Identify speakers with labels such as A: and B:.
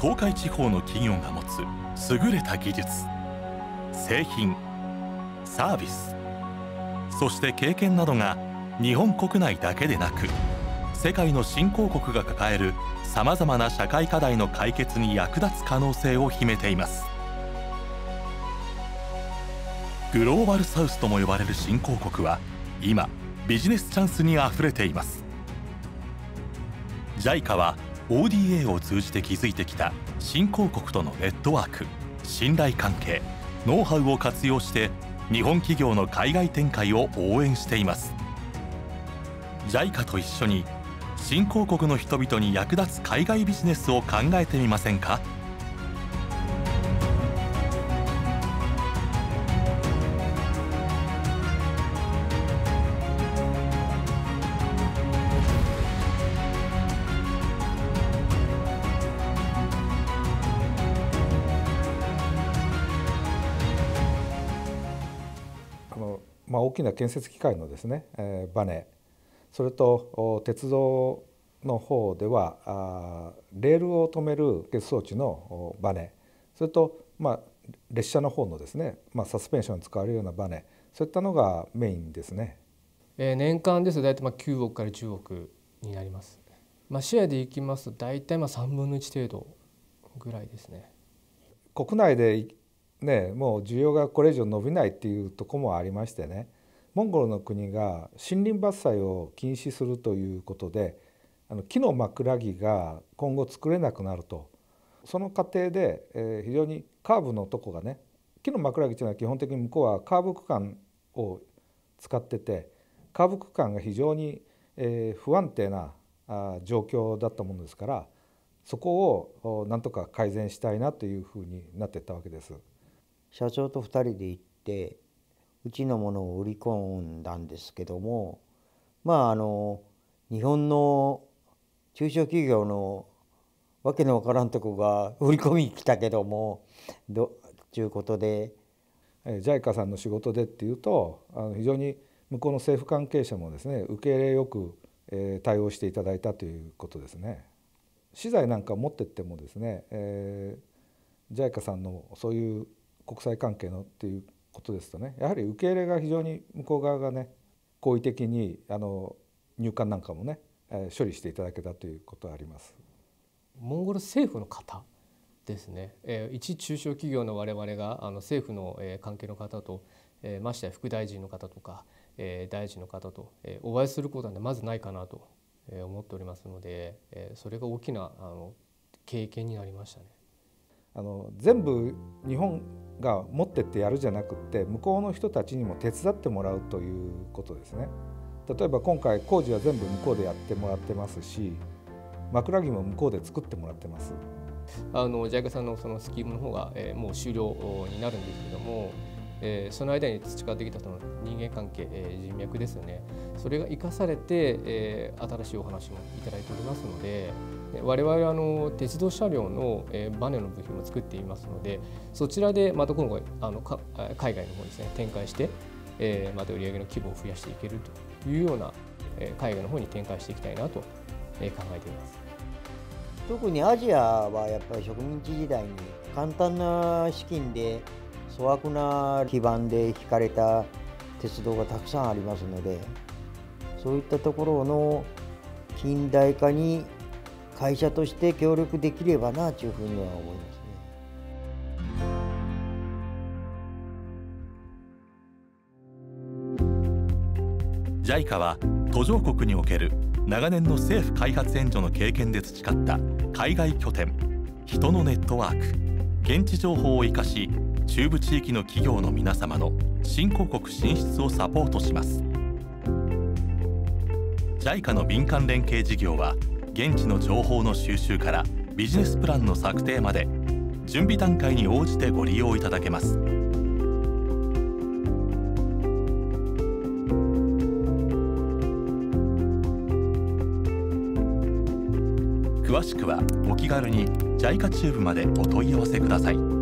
A: 東海地方の企業が持つ優れた技術製品サービスそして経験などが日本国内だけでなく世界の新興国が抱えるさまざまな社会課題の解決に役立つ可能性を秘めています。グローバルサウスとも呼ばれる新興国は今ビジネスチャンスにあふれています。JICA は ODA を通じて築いてきた新興国とのネットワーク信頼関係ノウハウを活用して日本企業の海外展開を応援しています。JICA と一緒に新興国の人々に役立つ海外ビジネスを考えてみませんか？
B: まあ、大きな建設機械のですね、えーバネそれとお鉄道の方ではあーレールを止める結装置のおバネそれと、まあ、列車の方のですね、まあ、サスペンションに使われるようなバネそういったのがメインですね。
C: えー年間ですと大体まあ9億から10億になります。まあ、シェアでいきますと大体まあ3分の1程度ぐらいですね。
B: 国内でねもう需要がこれ以上伸びないっていうとこもありましてねモンゴルの国が森林伐採を禁止するということであの木の枕木が今後作れなくなるとその過程で、えー非常にカーブのとこがね木の枕木というのは基本的に向こうはカーブ区間を使っててカーブ区間が非常に、えー不安定なあ状況だったものですからそこをなんとか改善したいなというふうになっていったわけです。
D: 社長と2人で行ってうちのものを売り込んだんですけどもまああの日本の中小企業のわけのわからんとこが売り込みに来たけどもどちゅうことで
B: えー JICA さんの仕事でっていうとあの非常に向こうの政府関係者もですね受け入れよく、えー対応していただいたということですね。資材なんか持ってってもですね、えー JICA さんのそういう国際関係のっていうことですとねやはり受け入れが非常に向こう側がね好意的にあの入管なんかもね、えー処理していただけたということはあります。
C: モンゴル政府の方ですね、えー一中小企業の我々があの政府の、えー関係の方と、えーましてや副大臣の方とか、えー大臣の方と、えーお会いすることは、ね、まずないかなと、えー思っておりますので、えーそれが大きなあの経験になりましたね。
B: あの全部日本が持ってってやるじゃなくって向こうの人たちにも手伝ってもらうということですね。例えば今回工事は全部向こうでやってもらってますし枕木も向こうで作ってもらってます。
C: あの JICA さんのそのスキームの方が、えーもう終了になるんですけども、えーその間に培ってきたその人間関係、えー人脈ですよねそれが生かされて、えー新しいお話もいただいておりますので我々はあの鉄道車両の、えーバネの部品を作っていますのでそちらでまた今後あのか海外の方にですね展開して、えーまた売上の規模を増やしていけるというような、えー海外の方に展開していきたいなと、えー考えています。
D: 特にアジアはやっぱり植民地時代に簡単な資金で粗悪な基盤で引かれた鉄道がたくさんありますのでそういったところの近代化に会社として協力できればなというふうには思いますね。
A: JICA は途上国における長年の政府開発援助の経験で培った海外拠点人のネットワーク現地情報を生かし中部地域の企業の皆様の新興国進出をサポートします JICA の民間連携事業は現地の情報の収集からビジネスプランの策定まで準備段階に応じてご利用いただけます。詳しくはお気軽に JICA チューブまでお問い合わせください。